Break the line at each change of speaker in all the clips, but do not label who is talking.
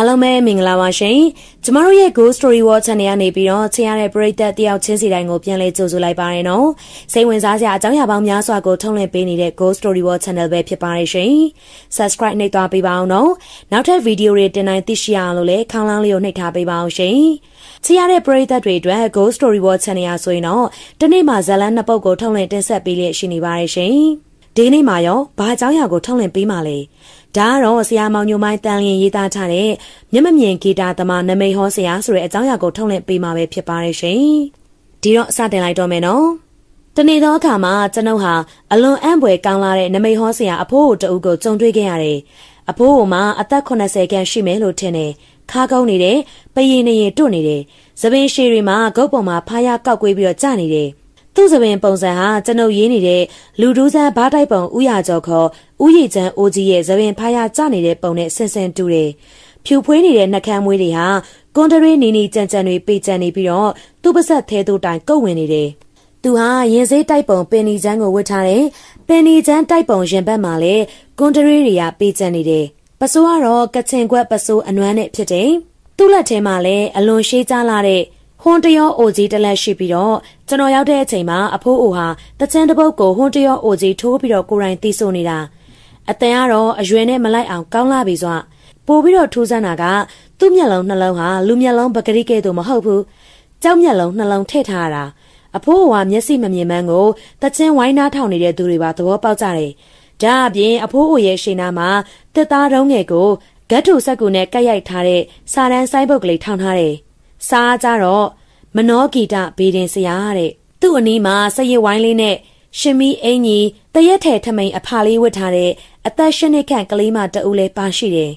အားလုံးပဲမင်္ဂလာပါရှင်။ကျမတို့ရဲ့ Ghost Story World Channel ကနေပြီးတော့ချင်ရတဲ့ပရိသတ်တယောက်ချင်းစီတိုင်းကိုပြန်လဲကြိုဆိုလိုက်ပါရနော်။စိတ်ဝင်စားစရာအကြောင်းအရာပေါင်းများစွာကိုထုတ်လွှင့်ပေးနေတဲ့ Ghost Story World Channel ပဲဖြစ်ပါတယ်ရှင်။ Subscribe နှိပ်သွားပေးပါအောင်နော်။နောက်ထပ်ဗီဒီယိုတွေတင်နိုင်သိရှိရအောင်လို့လည်းခေါင်းလောင်းလေးကိုနှိပ်ထားပေးပါအောင်ရှင်။ချင်ရတဲ့ပရိသတ်တွေအတွက် Ghost Story World Channel ဆိုရင်တော့တနေ့မှာဇာတ်လမ်းနှစ်ပုဒ်ကိုထုတ်လွှင့်တင်ဆက်ပေးလျက်ရှိနေပါတယ်ရှင်။ဒီနေ့မှာရောဘာအကြောင်းအရာကိုထုတ်လွှင့်ပေးမှာလဲ။ ဒါကတော့ဆရာမောင်ညိုမိုင်းတန်လျင်ရေးသားထားတဲ့မျက်မမြင်ဂီတာသမားနမိတ်ဟောဆရာဆိုတဲ့အကြောင်းအရာကိုထုတ်လွှင့်ပေးမှာပဲဖြစ်ပါတယ်ရှင်။ဒီတော့စတင်လိုက်တော့မယ်နော်။တနေ့သောအခါမှာကျွန်ုပ်ဟာအလွန်အံ့ဖွယ်ကောင်းလာတဲ့နမိတ်ဟောဆရာအဖိုးတို့အုပ်ကိုကြုံတွေ့ခဲ့ရတယ်။အဖိုးကမှအသက်80ခန့်ရှိမယ်လို့ထင်တယ်။ခါကုန်းနေတယ်။ပရင်နေရင်တွတ်နေတယ်။သပင်ရှည်တွေမှာဂုတ်ပုံမှာဖားရကောက်ကွေးပြီးတော့ကြာနေတယ်။ သူ့စပင်ပုံစံဟာကျွန်ုပ်ရေးနေတဲ့လူဒူးဆန်းဘားတိုက်ပုံဥရကျော်ခေါ်ဥယျချမ်းအိုကြီးရဲ့စပင်ဖားရကျနေတဲ့ပုံနဲ့ဆင်ဆင်တူတယ်။ဖြူဖွေးနေတဲ့နှကမ်းမွေးတွေဟာကွန်တရီနီနီကြံကြံတွေပေကြံနေပြီးတော့သူ့ပါဆက်သေးသူတိုင်ကုတ်ဝင်နေတယ်။သူဟာရင်စေးတိုက်ပုံပင်နီချမ်းကိုဝတ်ထားတယ်။ပင်နီချမ်းတိုက်ပုံရင်ဘက်မှာလည်းကွန်တရီတွေကပေကြံနေတယ်။ပစိုးကတော့ကချင်ကွက်ပစိုးအနွမ်းနဲ့ဖြစ်တယ်။သူ့လက်ထဲမှာလည်းအလွန်ရှေးကြလာတဲ့ ဟွန်တရောအိုကြီးတစ်လက်ရှိပြီးတော့ကျွန်တော်ရောက်တဲ့အချိန်မှာအဖိုးအိုဟာတချမ်းတစ်ပုတ်ကိုဟွန်တရောအိုကြီးထိုးပြီးတော့ကိုရိုင်းတီးဆိုနေတာအတန်ကတော့အရွယ်နဲ့မလိုက်အောင်ကောင်းလာပြီစွာပို့ပြီးတော့ထူးဆန်းတာကသူ့မျက်လုံးနှလုံးဟာလူမျက်လုံးပကတိကဲ့သို့မဟုတ်ဘူးကြောက်မျက်လုံးနှလုံးထည့်ထားတာအဖိုးအိုဟာမျက်စိမမြင်မှန်းကိုတချင်းဝိုင်းနားထောင်နေတဲ့သူတွေပါသဘောပေါက်ကြတယ်ဒါအပြင်အဖိုးအိုရဲ့ရှေ့နားမှာတစ်သားတုံးငယ်ကိုဂတ်ထုဆက်ကူနဲ့ကက်ရိုက်ထားတဲ့စာတန်းဆိုင်ဘုတ်ကလေးထောင်ထားတယ် စားကြတော့မနောဂီတဘေးတင်ဆရာတဲ့သူ့အနီးမှာစရစ်ဝိုင်းလေးနဲ့ရှင်မီအင်ကြီးတရက်ထဲထမိန်အဖာလေးဝတ်ထားတဲ့အသက်ရှစ်နှစ်ခန့်ကလေးမတအူးလေးပါရှိတယ်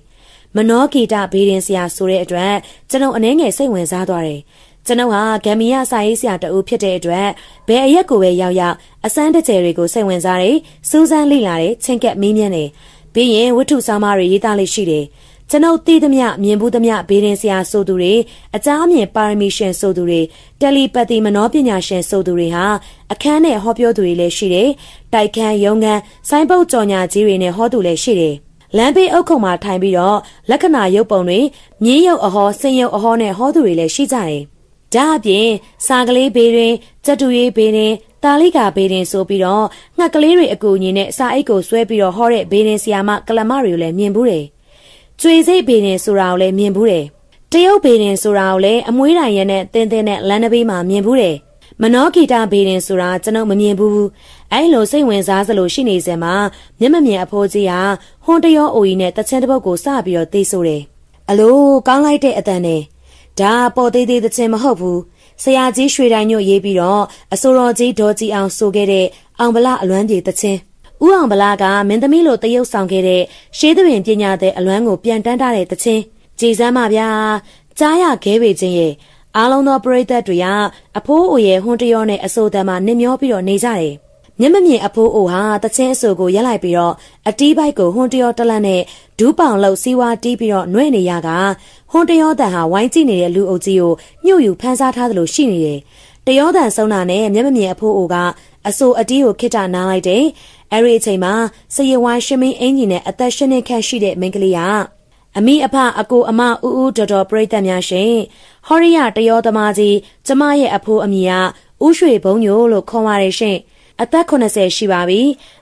မနောဂီတဘေးတင်ဆရာဆိုတဲ့အတွက်ကျွန်တော်အနှဲငယ်စိတ်ဝင်စားသွားတယ်ကျွန်ုပ်ဟာဂမ်မီယာစာရေးဆရာတအူးဖြစ်တဲ့အတွက်ဘယ်အရက်ကိုပဲရောက်ရောက်အစမ်းတကျယ်တွေကိုစိတ်ဝင်စားတယ်စူးစမ်းလေ့လာတယ်ချင်းကက်မင်းမြန်းတယ်ပြီးရင်ဝတ္ထုဆောင်မတွေရေးသားလေးရှိတယ် ကျွန်ုပ်သိသမျှမြင်ဘူးသမျှဘေးရင်ဆရာဆိုသူတွေအကြအမြင်ပါရမီရှင်ဆိုသူတွေတယ်လီပတ်တီမနောပညာရှင်ဆိုသူတွေဟာအခန်းနဲ့ဟောပြောသူတွေလည်းရှိတယ်။တိုက်ခန်းရုံခန်းဆိုင်းပုတ်ကြော်ညာကြီးတွေနဲ့ဟောသူလည်းရှိတယ်။လမ်းဘေးအုပ်ခုံမှာထိုင်ပြီးတော့လက္ခဏာရုပ်ပုံတွေမြင်းရုပ်အဟောဆင်းရုပ်အဟောနဲ့ဟောသူတွေလည်းရှိကြတယ်။ဒါအပြင်စာကလေးဘေးတွင်ကြက်တူရေးဘေးတွင်တာလိကာဘေးတင်ဆိုပြီးတော့ငှက်ကလေးတွေအကူအညီနဲ့စာအိတ်ကိုဆွဲပြီးတော့ဟောတဲ့ဘေးတင်ဆီယာမကလမတွေကိုလည်းမြင်ဘူးတယ်။ ကျွေစိတ်ဘေးရင်ဆိုတာကိုလည်းမြင်ဘူးတယ်။တရုတ်ဘေးရင်ဆိုတာကိုလည်းအမွှေးတိုင်ရဲနဲ့တင်းတင်းနဲ့လမ်းတစ်ဘေးမှာမြင်ဘူးတယ်။မနောဂီတာဘေးရင်ဆိုတာကျွန်ုပ်မမြင်ဘူး။အဲ့လိုစိတ်ဝင်စားစလို့ရှိနေစမှာမျက်မမြင်အဖိုးကြီးဟာဟွန်တရောအိုကြီးနဲ့တချင်တစ်ပုတ်ကိုစပြီးတော့သိဆိုတယ်။အလိုကောင်းလိုက်တဲ့အတန်နဲ့ဒါပေါ်သေးသေးတချင်မဟုတ်ဘူး။ဆရာကြီးရွှေတိုင်ညွတ်ရေးပြီးတော့အစိုးရကြီးဒေါ်ကြီးအောင်ဆိုခဲ့တဲ့အောင်ဗလအလွမ်းပြေတချင် ဦးအောင်ဗလာကမင်းသမီးလိုတရုပ်ဆောင်ခဲ့တဲ့ရှေးသဘင်ပညာတဲ့အလွမ်းကိုပြန်တန်းထားတဲ့တခြင်းကြည်စမ်းပါဗျာကြားရခဲပေခြင်းရဲ့အားလုံးသောပရိသတ်တွေကအဖိုးအိုရဲ့ဟွန်တရောနဲ့အစိုးတမ်းမှာနင်မျောပြီးတော့နေကြတယ်မျက်မမြင်အဖိုးအိုဟာတချင်းအဆိုကိုရက်လိုက်ပြီးတော့အတီးပိုက်ကိုဟွန်တရောတလန့်နဲ့ဒူးပောင်လောက်စီးဝါတီးပြီးတော့နှွဲ့နေရကဟွန်တရောတန်ဟာဝိုင်းကြည့်နေတဲ့လူအုပ်ကြီးကိုညှို့ယူဖန်ဆားထားသလိုရှိနေတယ် တရောတန်ဆုံးတာနဲ့မျက်မမြင်အဖိုးအိုကအဆိုအတီးကိုခိတနားလိုက်တယ်အဲ့ဒီအချိန်မှာစရဝါရှမင်းအင်ကြီးနဲ့အသက်ရှစ်နှစ်ခန့်ရှိတဲ့မိန်းကလေးကအမိအဖအကိုအမဦးဦးတော်တော်ပြိတ္တများရှင်ဟောရိယတယောသမားကြီးကျမရဲ့အဖိုးအမိကဦးရွှေဘုံညိုလို့ခေါ်ပါတယ်ရှင်အသက်80ရှိပါပြီ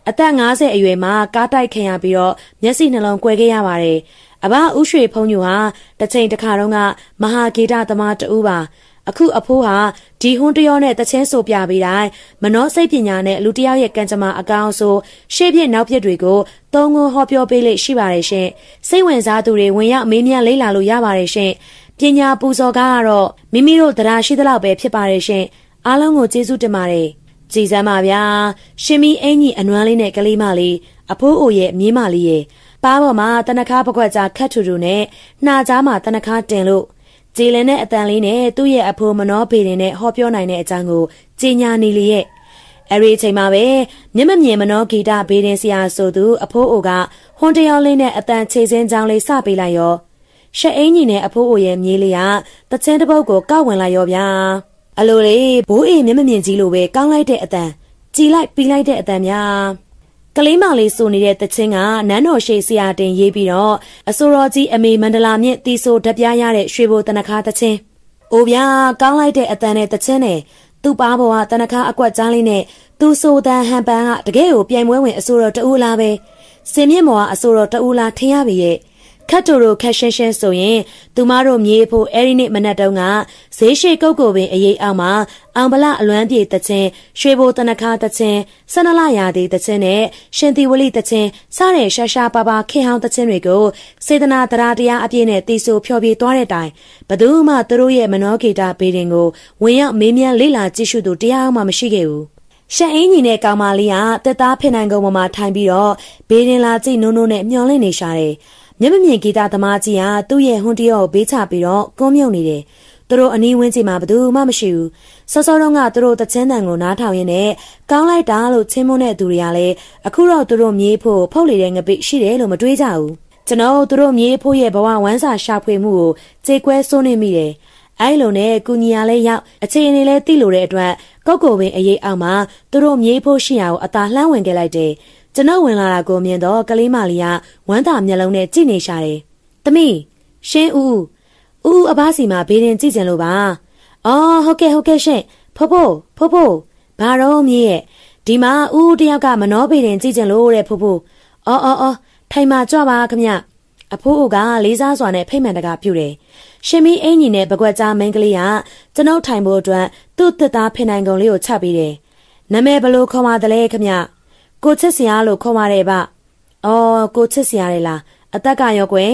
အသက်50အရွယ်မှာကားတိုက်ခံရပြီးတော့မျက်စိနှလုံးကွယ်ခဲ့ရပါတယ်အဘဦးရွှေဖုံညိုဟာတစ်ချိန်တစ်ခါတုန်းကမဟာဂေဒသမားတူပါအခုအဖိုးဟာဒီဟွန်းတရောနဲ့တချင်းဆိုပြပေးတိုင်းမနောစိတ်ပညာနဲ့လူတယောက်ရဲ့ကံကြမ္မာအကောင်းဆိုရှေ့ပြစ်နောက်ပြစ်တွေကိုသုံးငုံဟောပြောပေးလိရှိပါတယ်ရှင်စိတ်ဝင်စားသူတွေဝင်ရောက်မေးမြန်းလေ့လာလို့ရပါတယ်ရှင်ပညာပူဇော်ကားကတော့မိမိတို့တရားရှိသလောက်ပဲဖြစ်ပါတယ်ရှင်အားလုံးကိုကျေးဇူးတင်ပါတယ်ကြည်စမ်းပါဗျာရှင်မီအင်ကြီးအနွမ်းလေးနဲ့ကလေးမလေးအဖိုးအိုရဲ့မြေးမလေးရဲ့ပါးပေါ်မှာတနခါပကွက်ကြားခတ်ထူထူနဲ့နှာကြားမှာတနခါတင်လို့ ကြည်လင်တဲ့အတန်လေးနဲ့သူ့ရဲ့အဖိုးမနောဖေရင်နဲ့ဟောပြောနိုင်တဲ့အကြောင်းကိုကြီးညာနေလေရဲ့အဲ့ဒီအချိန်မှာပဲမျက်မမြင်မနောဂီတဘေးရင်ဆရာဆိုသူအဖိုးအိုကဟွန်တယောက်လေးနဲ့အတန်ချေစင်းချောင်းလေးစပေးလိုက်ရောရှက်အင်းကြီးနဲ့အဖိုးအိုရဲ့မြေးလေးကတချင်းတစ်ပုတ်ကိုကောက်ဝင်လိုက်ရောဗျာအလိုလေဘိုးအေမျက်မမြင်ကြီးလိုပဲကောင်းလိုက်တဲ့အတန်ကြည်လိုက်ပြီးလိုက်တဲ့အတန်များ ကလေးမလေးဆိုနေတဲ့တချင်းကနန်းတော်ရှိဆရာတင်ရေးပြီးတော့အစိုးရကြီးအမေမန္တလာမြင့်တီဆိုဓပြရတဲ့ရွှေဘိုတနခါတချင်း။အိုဗျာကောင်းလိုက်တဲ့အတန်နဲ့တချင်းနဲ့သူ့ပါဘဝတနခါအကွက်ကြားလေးနဲ့သူဆိုတန်ဟန်ပန်ကတကယ်ကိုပြိုင်ပွဲဝင်အစိုးရတူလားပဲ။စင်မြင့်မော်ကအစိုးရတူလားထင်ရပြီရဲ့။ ခတ်တူတို့ခက်ရှင်းရှင်းဆိုရင် သူမတို့မြေဖို့အဲ့ဒီနေ့မနက်တုန်းကဈေးရှိကုတ်ကိုပင်အရေးအောင်မှာအောင်ပလအလွမ်းပြေတချင်းရွှေဘိုတနခါတချင်းဆနလရာသီတချင်းနဲ့ရှင်သီဝလိတချင်းစတဲ့ရှာရှာပါပါခင်ဟောင်းတချင်းတွေကိုစေတနာတရားတရားအပြည့်နဲ့တီဆိုဖျော်ဖြေသွားတဲ့တိုင်ဘသူမှသူတို့ရဲ့မနောဂီတာဘေးတင်ကိုဝင်ရောက်မေးမြန်းလေ့လာကြည့်ရှုသူတရားမှမရှိခဲ့ဘူးရှန်အင်းကြီးနဲ့ကောင်မလေးကတက်သားဖိနိုင်ကုန်းပေါ်မှာထိုင်ပြီးတော့ဘေးရင်လာကြည့်နုံနုံနဲ့မျောလင့်နေရှာတယ် မျက်မမြင်ဂီတသမားကြီးကသူ့ရဲ့ဟွန်တရောကိုဘေးချပြီးတော့ကွန်းမြုပ်နေတယ်။သူတို့အနီးဝန်းကျင်မှာဘယ်သူမှမရှိဘူး။စောစောတုန်းကသူတို့တချင်းတန်ကိုနားထောင်ရင်းနဲ့ကောင်းလိုက်တာလို့ချင်းမွန်းတဲ့သူတွေကလည်းအခုတော့သူတို့မြေးဖို့ဖုတ်လေတဲ့ငပိရှိတယ်လို့မတွေးကြဘူး။ကျွန်တော်သူတို့မြေးဖို့ရဲ့ဘဝဝမ်းစာရှာဖွေမှုကိုကြေကွဲစိုးနေမိတယ်။အဲလိုနဲ့ကုညီယာလေးရောက်အခြေအနေလေးသိလို့တဲ့အတွက်ကောက်ကိုပင်အရေးအောက်မှာသူတို့မြေးဖို့ရှိရာကိုအသာလှမ်းဝင်ခဲ့လိုက်တယ်။ ကျွန်ုပ်ဝင်လာတာကိုမြင်တော့ကလေးမလေးကဝမ်းသာမျက်လုံးနဲ့ကြည့်နေရှာတယ်။သမီးရှင်းဦးဦးအဘစီမှာဘေးရင်ကြည့်ကြလို့ပါ။အော်ဟုတ်ကဲ့ဟုတ်ကဲ့ရှင့်ဖိုးဖိုးဖိုးဖိုးဘာတော့မြေးရဲ့ဒီမှာဦးတယောက်ကမနှောဘေးရင်ကြည့်ကြလို့တဲ့ဖိုးဖိုးအော်အော်အော်ထိုင်မှာကြွပါခမအဖိုးအိုကလေးစားစွာနဲ့ဖိတ်မှန်တကပြုတယ်။ရှင်မီအင်ကြီးနဲ့ပကွက်ကြားမင်းကလေးကကျွန်ုပ်ထိုင်ဖို့အတွက်သူ့တစ်သားဖိနိုင်ကုန်လေးကိုချပေးတယ်။နာမည်ဘလို့ခေါ်ပါသလဲခမ။ ကိုချစ်စရာလို့ခေါ်ပါတယ်ဗျ။အော်ကိုချစ်စရာလေလား။အသက်ကရောကွယ်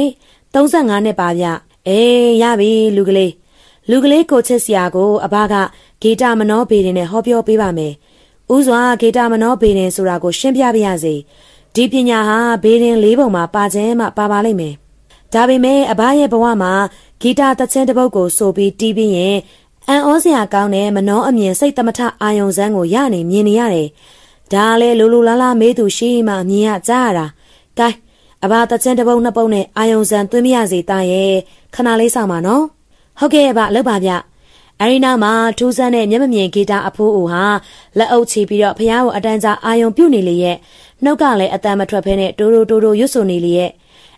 35နှစ်ပါဗျ။အေးရပြီလူကလေး။လူကလေးကိုချစ်စရာကို အဘကဂေတာမနောဘေရင်နဲ့ဟောပြောပေးပါမယ်။ဥစွာဂေတာမနောဘေရင်ဆိုတာကို ရှင်းပြပါရစေ။ဒီပညာဟာဘေရင်လေးပုံမှာပါခြင်းမှပါပါလိမ့်မယ်။ဒါပေမဲ့အဘရဲ့ဘဝမှာဂီတာတချင်းတစ်ပုဒ်ကိုဆိုပြီးတီးပြီးရင်အန်ဩစရာကောင်းတဲ့မနှောအမြင်စိတ်သမထအာယုံစမ်းကိုရနေမြင်နေရတယ်။ ဒါလည်းလူလူလားလားမေးသူရှိမှမြင်ရကြားရတာ။ကဲအဘာတချင်းတပုံနှစ်ပုံနဲ့အာယုံစံသွင်းမရစေတာရဲ့ခဏလေးဆောင်ပါနော်။ဟုတ်ကဲ့ပါလောက်ပါဗျ။အရီနာမှာထူးဆန်းတဲ့မျက်မမြင်ဂီတာအဖိုးအိုဟာလက်အုပ်ချပြီးတော့ဖះကိုအတန်းကြားအာယုံပြုတ်နေလေရဲ့နှုတ်ကလည်းအတန်မထွက်ဖဲနဲ့တိုးတိုးတိုးတိုးရွတ်ဆိုနေလေရဲ့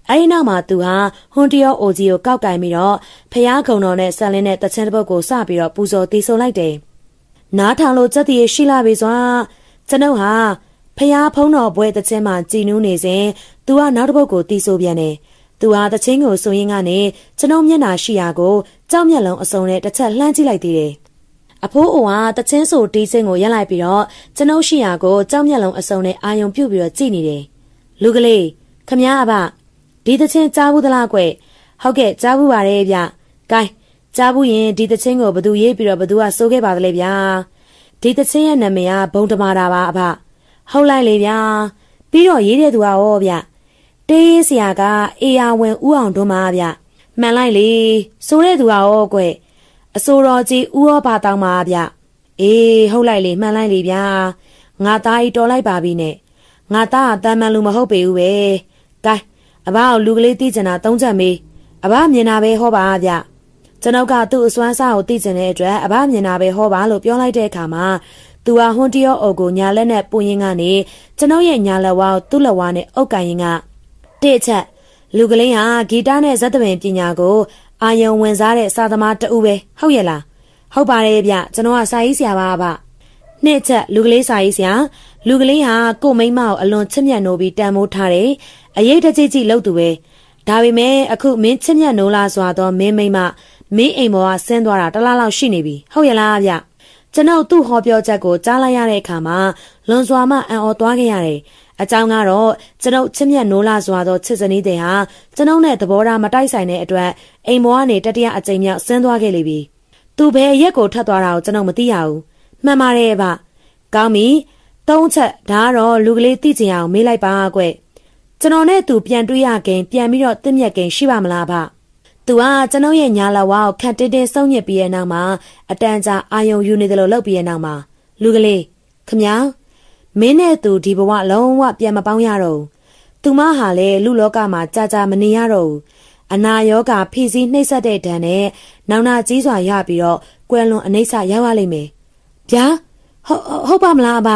အဲဒီနောက်မှာသူဟာဟွန်တယောအိုကြီးကိုကောက်ကင်ပြီးတော့ဖះခုံတော်နဲ့ဆက်လင်းတဲ့တချင်တစ်ပုတ်ကိုစပြီးတော့ပူဇော်တီးဆိုလိုက်တယ်။နားထောင်လို့စက်တည်ရှိလာပြီစွာ ကျွန်ုပ်ဟာဖျားဖုံးတော်ပွဲတခြင်းမှာကြည်နူးနေစဉ်သူကနောက်တစ်ပုတ်ကိုတီးဆိုပြန်တယ်။သူဟာတခြင်းကိုဆိုရင်းကနေကျွန်ုပ်မျက်နှာရှိရာကိုကြောက်မျက်လုံးအစုံနဲ့တစ်ချက်လှမ်းကြည့်လိုက်သေးတယ်။အဖိုးအိုကတခြင်းဆိုတီးစင်းကိုရက်လိုက်ပြီးတော့ကျွန်ုပ်ရှိရာကိုကြောက်မျက်လုံးအစုံနဲ့အာယုံပြုတ်ပြီးတော့ကြည့်နေတယ်။လူကလေးခမ ्या အဘဒီတခြင်းကြားဘူးသလားကွ။ဟုတ်ကဲ့ကြားဘူးပါတယ်ဗျ။ဂိုင်းကြားဘူးရင်ဒီတခြင်းကိုဘသူရေးပြီးတော့ဘသူကစိုးခဲ့ပါသလဲဗျာ။ ဒီတချင်းရဲ့နာမည်ကဘုံတမာတာပါအဖဟုတ်လိုက်လေဗျာပြီးတော့ရေးတဲ့သူကရောဗျတေးဆရာကအေယာဝင်ဥအောင်တွန်းပါဗျမှန်လိုက်လေဆိုတဲ့သူကရောကွအစိုးတော်ကြီးဥရောပါတောင်းပါဗျအေးဟုတ်လိုက်လေမှန်လိုက်လေဗျာငါသားကြီးတော်လိုက်ပါပြီနဲ့ငါသားကတမ်းမှန်လူမဟုတ်ပေဘူးပဲကဲအဘအောင်လူကလေးသိကျင်တာသုံးချက်မေးအဘမြင်တာပဲဟောပါဗျ ကျွန်ုပ်ကသူ့အစွမ်းစားကိုသိကျင်တဲ့အတွက်အဘမြင်တာပဲဟောပါလို့ပြောလိုက်တဲ့အခါမှာသူဟာဟွန်တီယောအုပ်ကိုညာလက်နဲ့ပူရင်းကနေကျွန်ုပ်ရဲ့ညာလက်ဝါကိုသူ့လက်ဝါနဲ့အုပ်ကန်ရင်ကတစ်ချက်လူကလေးဟာဂီတနဲ့ဇက်တပင်ပညာကိုအာယုံဝင်စားတဲ့စာသမားတဦးပဲဟုတ်ရဲ့လားဟုတ်ပါတယ်ဗျကျွန်တော်ကစာရေးဆရာပါဗျနှစ်ချက်လူကလေးစာရေးဆရာလူကလေးဟာကိုမိမကိုအလွန်ချစ်မြတ်နိုးပြီးတန်မိုးထားတယ်အရေးတကြီးကြီးလှုပ်သူပဲဒါပေမဲ့အခုမင်းချစ်မြတ်နိုးလာစွာသောမင်းမိမ မင်းအိမ်ပေါ်ကဆင်းသွားတာတလားလောက်ရှိနေပြီဟုတ်ရဲ့လားဗျကျွန်ုပ်သူ့ဟောပြောချက်ကိုကြားလိုက်ရတဲ့အခါမှာလွန်စွာမှအံ့ဩသွားခဲ့ရတယ်အကြောင်းကတော့ကျွန်ုပ်ချစ်မြတ်နိုးလာစွာသောချစ်စနီးတဲ့ဟာကျွန်ုပ်နဲ့သဘောထားမတိုက်ဆိုင်တဲ့အတွက်အိမ်ပေါ်ကနေတတိယအကြိမ်မြောက်ဆင်းသွားခဲ့လိမ့်ပြီသူဘယ်ရက်ကိုထပ်သွားတာကိုကျွန်ုပ်မသိရဘူးမှန်ပါတယ်ဗျကောင်းပြီသုံးချက်ဒါကတော့လူကလေးသိချင်အောင်မေးလိုက်ပါကွကျွန်တော်နဲ့သူပြန်တွေ့ရခင်ပြန်ပြီးတော့တင့်မြက်ခင်ရှိပါမလားဗျ သူကကျွန်ုပ်ရဲ့ညာလဝါကိုခက်တင်းတင်းစုံညစ်ပြီးတဲ့နောက်မှာအတန်ကြာအာယုံယူနေတယ်လို့လုပ်ပြီးတဲ့နောက်မှာလူကလေးခမ ्या မင်းနဲ့သူဒီဘဝလုံးဝပြန်မပေါင်းရတော့ဘူးသူမဟာလည်းလူလောကမှာကြာကြာမနေရတော့ဘူးအနာရောဂါဖိစီးနှိမ့်ဆက်တဲ့ဒဏ်နဲ့နောင်နာကြီးစွာရပြီးတော့ကွယ်လွန်အနိစ္စရောက်ရလိမ့်မယ်ဗျာဟုတ်ဟုတ်ပါမလားအဘ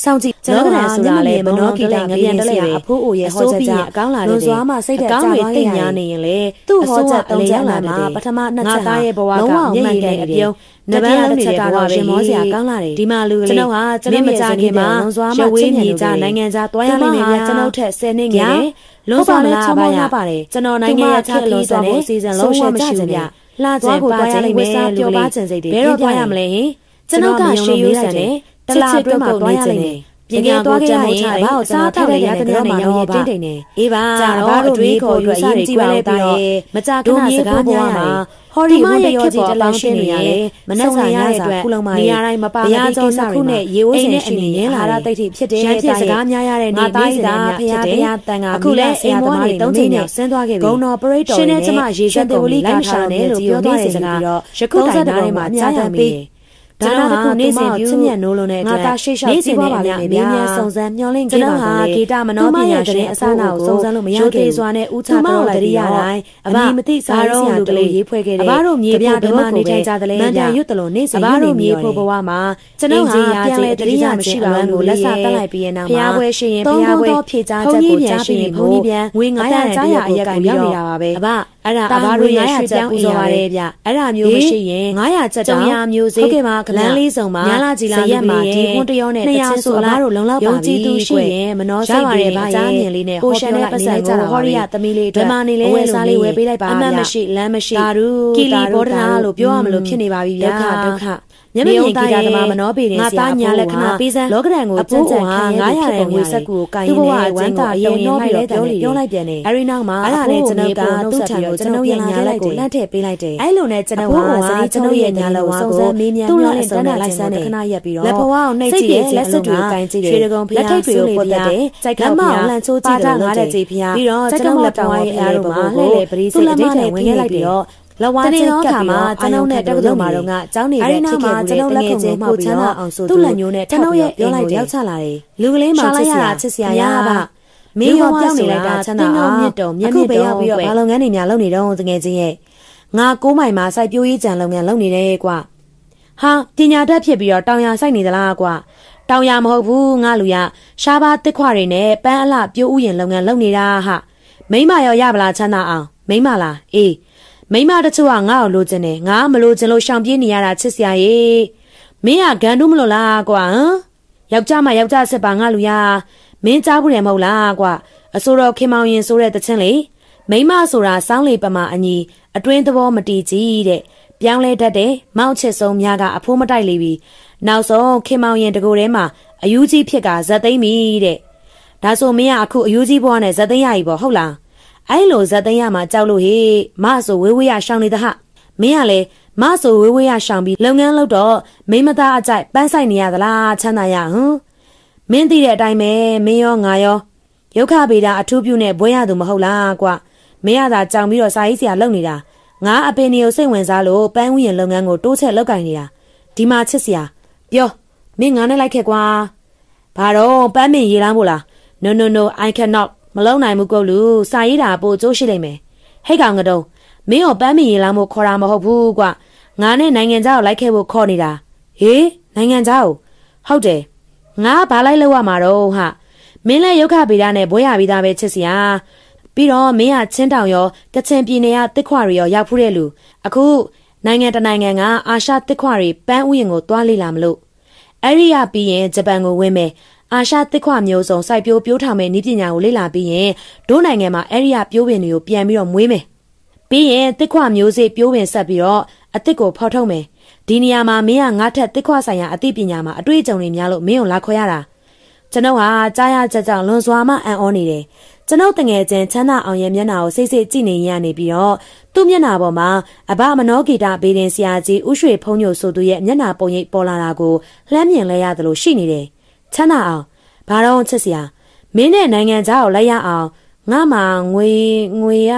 စောင့်ကြည့်ကျွန်တော်ကဆိုတာလေမနောကိတငပြန်တလဲအဖိုးအိုရဲ့ဟောချက်ကြောင့်အကောင်းလာတယ်လွန်စွာမှစိတ်သက်သာသွားခဲ့ရနေရင်လေသူ့ဟောချက်အလေရောက်လာမှာပထမနှစ်ချက်သားရဲ့ဘဝကမျက်ရည်နဲ့အပြုံးနဗျာလုံးနေတဲ့ဘဝပဲရှင်မောစရာကောင်းလာတယ်ဒီမှာလူကလေးကျွန်တော်ဟာကျွန်တော်မကြခင်မှာလွန်စွာမှချင်းမြေကြနိုင်ငံခြားသွားရလိမ့်မယ်ဗျာကျွန်တော်ထက်10နှစ်ငယ်တယ်လွန်စွာမလားပါရပါတယ်ကျွန်တော်နိုင်ငံရဲ့ခြားခီးသွားဖို့စီစဉ်လုံးဝမရှိဘူးဗျာလှကျင်ပါခြင်းဝိစားပြောပါခြင်းစိတ်တွေဘယ်တော့သွားရမလဲဟင်ကျွန်တော်ကရှေးရိုးဆန်တယ် တလားအတွင်းမှာသွားရလိမ့်မယ်ပြင်ပြန်သွားခဲ့ရင်အဘကိုစားထောက်တဲ့ရတဲ့နေရာမှာရောတင်းတိမ်နေအေးပါတော့အတွေးခေါ်ယူစားကြည့်ပါလေပြီးတော့မကြခဏစကားများရတယ်ဟော်ရီဝတ်တရောကြီးတလောင်းရှင်းနေရတယ်မနှက်ဆိုင်ရတဲ့အတွက်ခုလုံးမနေရာတိုင်းမပါမပြီးကိစ္စတွေမှာရေဝိုးစင်ရှိနေရင်လာတာတိတ်ထိဖြစ်တယ်တဲ့စကားများရတဲ့နေနေစင်များဖြစ်တယ်အခုလည်းအိမ်မောနေသုံးချိန်နဲ့ဆင်းသွားခဲ့ပြီဂုံတော်ပရိတ်တော်နဲ့ကျမရေစက်တဲ့ဝလီကာရှာနေလို့ပြောသွားတဲ့စကားယခုတိုင်ထဲမှာကြားရပြီ ဒါတော့ခုနေ့စဉ်ချစ်မြတ်နိုးလုံးတဲ့အတွက်ငါသားရှိရှောက်ကြည့်ပါလိမ့်မယ်ဗျာမြဲစုံစမ်းမျောလင့်ခဲ့ပါတော့လေဂီတမနောပညာရှင်အစနာကိုစုံစမ်းလို့မရခဲ့ဘူးစွာနဲ့ဥချတော့တရိယာတိုင်းအမမသိစားရဆရာတလေးရေးဖွဲ့ခဲ့တယ်အဘတို့မြေပြဓမ္မနေထိုင်ကြတယ်လေမန်တန်ရွတ်တလို့နေ့စဉ်အဘတို့မြေဖို့ဘဝမှာကျွန်တော်ဟာပြန်လဲတရိယာမရှိပါဘူးကိုလက်စာတက်လိုက်ပြီးရင်နောက်မှာဖျားပွဲရှင်ရင်ဖျားပွဲဖြေချချက်ကိုကြားပြီးဘုန်းကြီးပြန်ငွေ900ကြားရအရက်ကိုရောက်နေတာပါပဲအဘအဲ့ဒါအဘတို့ရဲ့ရွှေ့ပြောင်းပြောရတယ်ဗျအဲ့ဒါမျိုးမရှိရင်900ချက်တောင်900မျိုးစေးဟုတ်ကဲ့ပါကလန်းလေးစုံပါညာလာကြည်လာရက်မှာဒီခွန်းတရောနဲ့တစ်ချက်ဆိုလားတို့လုံလောက်ပါပြီယုံကြည်သူရှိရင်မနှောစိတ်ပြီးအကြမ်းမြင်လေးနဲ့ဟောပြောလိုက်နေကြတာဟောရီယာသမီးလေးအတွက်ဓမ္မနေလေးဝယ်စားလေးဝယ်ပေးလိုက်ပါဗျအမှတ်မရှိလမ်းမရှိဒါရူကီလီဘောဒနာလို့ပြောရမလို့ဖြစ်နေပါပြီဗျာဒုက္ခဒုက္ခ မျက်မြင်ဂီတာသမားမနောပေရင်ဆရာညာလက်ခဏပေးစမ်းလောကဒန်ကိုကြက်ကြက်ခံရတဲ့ငွေဆက်ကူကိုကိုင်းနေဝမ်းတာရင်ရင်လိုက်တဲ့ပြောပြောလိုက်ပြန်နေအဲ့ဒီနောက်မှာအဲ့ဒါနဲ့ကျွန်တော်ကသူ့ထံကိုကျွန်တော်ရဲ့ညာလက်ကိုလှမ်းထည့်ပေးလိုက်တယ်အဲ့လိုနဲ့ကျွန်တော်ကစနေကျွန်တော်ရဲ့ညာလက်ကိုစုံစမ်းမေးမြန်းသူ့ရဲ့စုံနဲ့လိုက်စမ်းနေခဏရက်ပြီးတော့လက်ဘဝကိုနှိပ်ကြည့်ရဲ့လက်စွပ်တွေကိုကိုင်းကြည့်တယ်လက်ထိပ်တွေကိုပုတ်တက်တယ်ကြိုက်ခောက်ပြလန့်ချိုးကြည့်တယ်ငါတဲ့ကြည့်ဖျားပြီးတော့ကျွန်တော်လက်တောင်ရဲ့အားလုံးမှာလှည့်လေပရိစိတ်အတိတ်ထဲဝင်ခဲ့လိုက်ပြီးတော့ လဝါချင်းကပ်ပြီးတော့ကျွန်ုပ်နဲ့တက္ကသိုလ်မှာတော့ကကျောင်းနေတဲ့ဖြစ်ခဲ့မှုတွေတကယ်ချင်းကိုချမ်းသာအောင်ဆိုသူ့လက်ညိုးနဲ့ကျွန်ုပ်ရဲ့ပြောလိုက်ရောက်ချလာတယ်လူကလေးမှချစ်စရာချစ်စရာရပါမင်းရောပြောင်းနေလိုက်တာချမ်းသာအောင်မြစ်တော်မြက်မြစ်တော်ပြီးတော့ဘာလုပ်ငန်းတွေများလုပ်နေတော့တကယ်ချင်းရဲ့ငါကိုးမိုင်မှာစိုက်ပျိုးရေးကြံလုပ်ငန်းလုပ်နေတယ်ကွာဟာပညာတတ်ဖြစ်ပြီးတော့တောင်ရစိုက်နေသလားကွာတောင်ရမဟုတ်ဘူးငါလူရရှားပါတစ်ခွတွေနဲ့ပန်းအလှပြိုးဥယင်လုပ်ငန်းလုပ်နေတာဟာမိမရောရပါလားချမ်းသာအောင်မိမလားအေး မိမတချို့ကငါ့ကိုလိုချင်တယ်ငါမလိုချင်လို့ရှောင်ပြေးနေရတာချစ်စရာရေမင်းကဂန်တူးမလို့လားကွာဟမ်ယောက်ျားမယောက်ျားစစ်ပါငါလူရမင်းကြားဘူးတယ်မဟုတ်လားကွာအစိုးရခင်မောင်ရင်ဆိုတဲ့တခြင်းလေမိမဆိုတာစောင်းလေပမာအညီအတွင်းသဘောမတီးကြီးတဲ့ပြောင်းလဲတတ်တဲ့မောက်ချစ်ဆုံးများကအဖိုးမတိုက်လေပြီနောက်ဆုံးခင်မောင်ရင်တကိုယ်ထဲမှာအယူကြီးဖြစ်ကဇက်သိမ့်ပြီတဲ့ဒါဆိုမင်းကအခုအယူကြီးဘွားနဲ့ဇက်သိမ့်ရပြီပေါ့ဟုတ်လား အဲ့လိုဇက်သိန်းရမှာကြောက်လို့ဟေ့မဆိုဝေးဝေးရရှောင်းနေတဲ့ဟာမင်းကလည်းမဆိုဝေးဝေးရရှောင်းပြီးလုပ်ငန်းလုပ်တော့မိမသားအကြိုက်ပန်းဆိုင်နေရသလားချမ်းသာရဟမ်မင်းသိတဲ့အတိုင်းပဲမင်းရောငါရောရုခဗေဒအထူးပြုနဲ့ဘွဲရသူမဟုတ်လားကွမင်းရသာကြောင်ပြီးတော့စာရေးဆရာလုပ်နေတာငါအပင်နေကိုစိတ်ဝင်စားလို့ပန်းဥယျာဉ်လုပ်ငန်းကိုတိုးချက်လုပ်ကင်နေတာဒီမှာချစ်စရာပြောမင်းငါနဲ့လိုက်ခဲ့ကွာဘာတော့ပန်းမင်ရေးလားမို့လား no no no i cannot မလုံနိုင်ဘူးကိုလူစာရေးတာပို့ကျိုးရှိလိမ့်မယ်ဟဲ့ကောင်ကတုံးမင်းရောပန်းမီရေလာမို့ခေါ်တာမဟုတ်ဘူးကွငါနဲ့နိုင်ငံသားကိုလိုက်ခဲ့ဖို့ခေါ်နေတာဟေးနိုင်ငံသားကိုဟုတ်တယ်ငါဘာလိုက်လို့ရမှာတော့ဟာမင်းလည်းရုခဗေဒနဲ့ဘွဲရပြီးသားပဲချစ်စရာပြီးတော့မင်းကချင်းတောင်ရောကချင်ပြည်နယ်ကတစ်ခွတွေရောရောက်ဖူးတဲ့လူအခုနိုင်ငံတနိုင်ငံကအာရှတစ်ခွတွေပန်းဥယျာဉ်ကိုတွားလေလာမလို့အဲ့ဒီရပြီးရင်ဂျပန်ကိုဝင်မယ် အာရှသစ်ခွမျိုးစုံစိုက်ပျိုးပြိုးထောင်မဲ့နည်းပညာကိုလေ့လာပြီးရင်ဒိုးနိုင်ငံမှာအဲ့ဒီရပြိုးပင်တွေကိုပြန်ပြီးတော့မွေးမယ်။ပြီးရင်သစ်ခွမျိုးစေ့ပြိုးပင်ဆက်ပြီးတော့အသစ်ကိုဖော်ထုတ်မယ်။ဒီနေရာမှာမင်းကငါထက်သစ်ခွဆိုင်ရာအသိပညာမှာအတွေ့အကြုံတွေများလို့မင်းကိုလာခေါ်ရတာ။ကျွန်ုပ်ဟာကြားရကြကြောင်လွန်စွာမှအံ့ဩနေတယ်။ကျွန်ုပ်တငယ်ချင်းချမ်းသာအောင်ရဲ့မျက်နှာကိုစိတ်စိတ်ကြည့်နေရနေပြီးတော့သူ့မျက်နှာပေါ်မှာအဘမနောဂီတာဘေးရင်ဆရာကြီးဥရွှေဖုံးညိုဆိုသူရဲ့မျက်နှာပုံရိပ်ပေါ်လာတာကိုလှမ်းမြင်လဲရသလိုရှိနေတယ်။ ချမ်းသာအောင်ဘာတော့ချစ်စရာမင်းနဲ့နိုင်ငံသားကိုလိုက်ရအောင်ငါမှငွေငွေရ